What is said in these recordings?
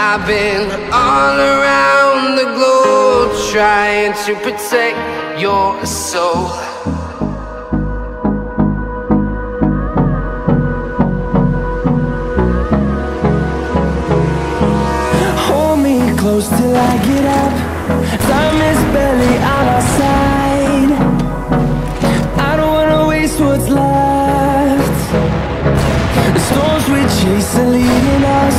I've been all around the globe trying to protect your soul. Hold me close till I get up. Time is barely on our side. I don't wanna waste what's left. The storms we chase are leading us,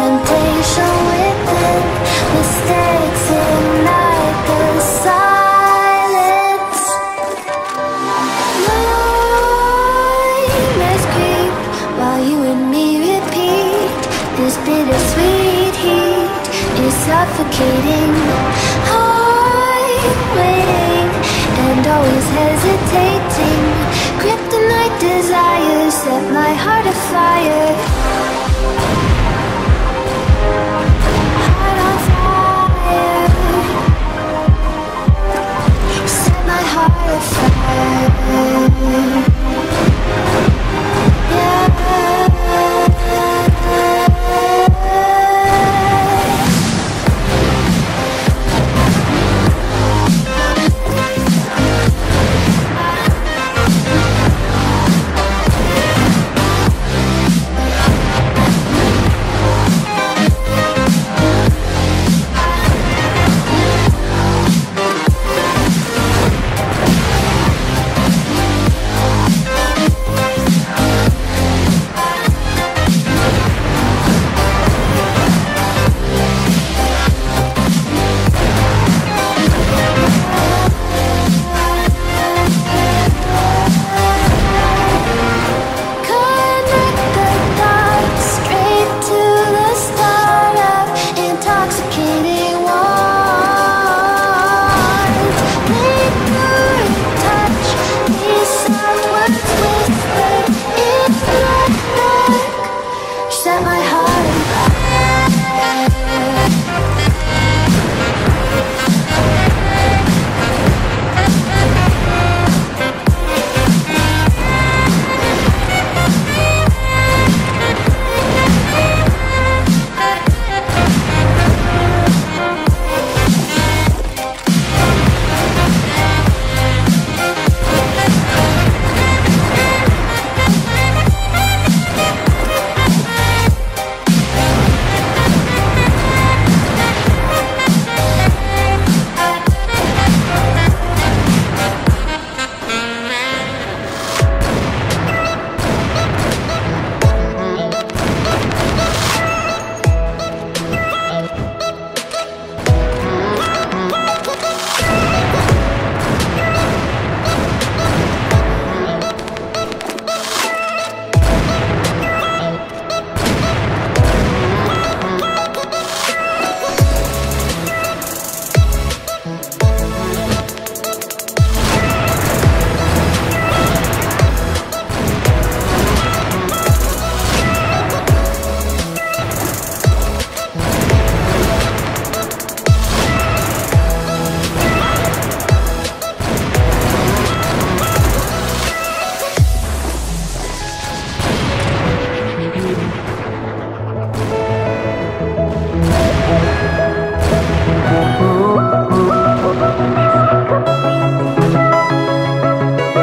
temptation within, mistakes ignite the silence. Nightmares creep while you and me repeat. This bittersweet heat is suffocating. I'm waiting and always hesitating. Kryptonite desires set my heart afire. Thank.